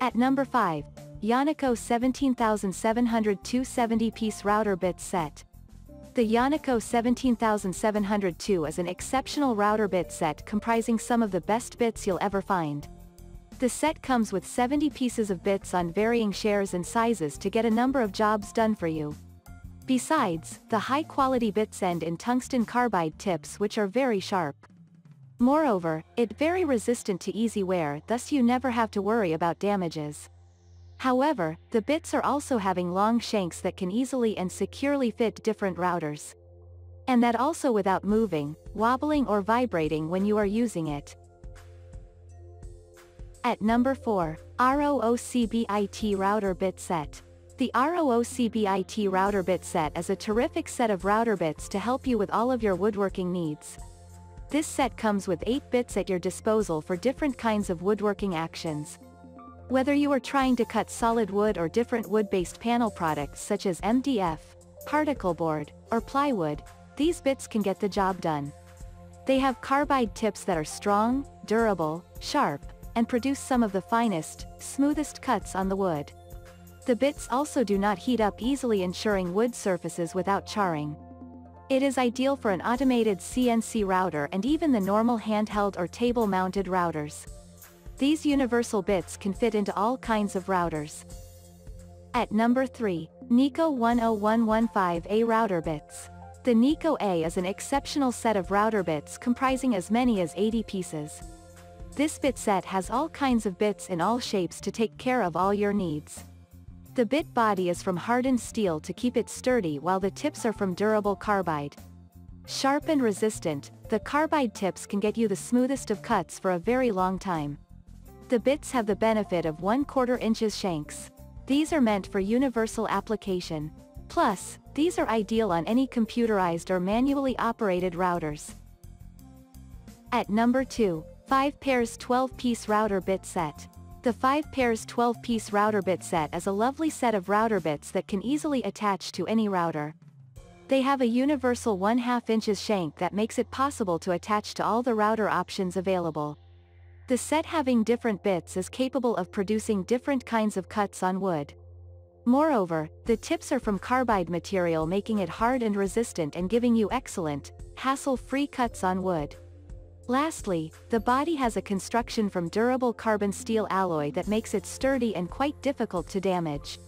At number 5, Yonico 17700 270-piece router bit set. The Yonico 17702 is an exceptional router bit set comprising some of the best bits you'll ever find. The set comes with 70 pieces of bits on varying shares and sizes to get a number of jobs done for you. Besides, the high-quality bits end in tungsten carbide tips which are very sharp. Moreover, it very resistant to easy wear thus you never have to worry about damages. However, the bits are also having long shanks that can easily and securely fit different routers. And that also without moving, wobbling or vibrating when you are using it. At number 4, ROOCBIT Router Bit Set. The ROOCBIT Router Bit Set is a terrific set of router bits to help you with all of your woodworking needs. This set comes with 8 bits at your disposal for different kinds of woodworking actions. Whether you are trying to cut solid wood or different wood-based panel products such as MDF, particle board, or plywood, these bits can get the job done. They have carbide tips that are strong, durable, sharp, and produce some of the finest, smoothest cuts on the wood. The bits also do not heat up easily ensuring wood surfaces without charring. It is ideal for an automated CNC router and even the normal handheld or table-mounted routers. These universal bits can fit into all kinds of routers. At number 3, Neiko 10115A Router Bits. The Neiko A is an exceptional set of router bits comprising as many as 80 pieces. This bit set has all kinds of bits in all shapes to take care of all your needs. The bit body is from hardened steel to keep it sturdy while the tips are from durable carbide. Sharp and resistant, the carbide tips can get you the smoothest of cuts for a very long time. The bits have the benefit of 1 quarter inches shanks. These are meant for universal application. Plus, these are ideal on any computerized or manually operated routers. At number 2, FivePears 12-piece router bit set. The FivePears 12-piece router bit set is a lovely set of router bits that can easily attach to any router. They have a universal 1 2 inches shank that makes it possible to attach to all the router options available. The set having different bits is capable of producing different kinds of cuts on wood. Moreover, the tips are from carbide material making it hard and resistant and giving you excellent, hassle-free cuts on wood. Lastly, the body has a construction from durable carbon steel alloy that makes it sturdy and quite difficult to damage.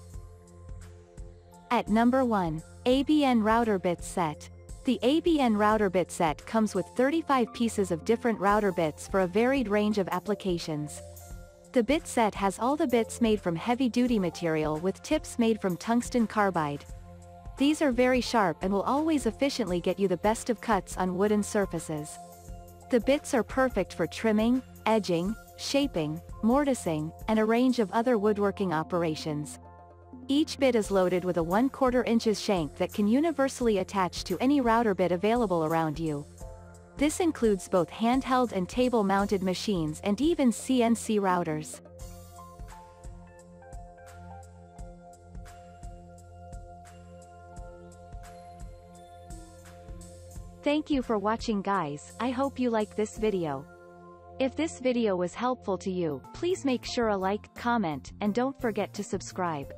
At number 1, ABN Router Bit Set. The ABN Router Bit Set comes with 35 pieces of different router bits for a varied range of applications. The bit set has all the bits made from heavy-duty material with tips made from tungsten carbide. These are very sharp and will always efficiently get you the best of cuts on wooden surfaces. The bits are perfect for trimming, edging, shaping, mortising, and a range of other woodworking operations. Each bit is loaded with a 1 quarter inches shank that can universally attach to any router bit available around you. This includes both handheld and table-mounted machines and even CNC routers. Thank you for watching guys, I hope you like this video. If this video was helpful to you, please make sure a like, comment, and don't forget to subscribe.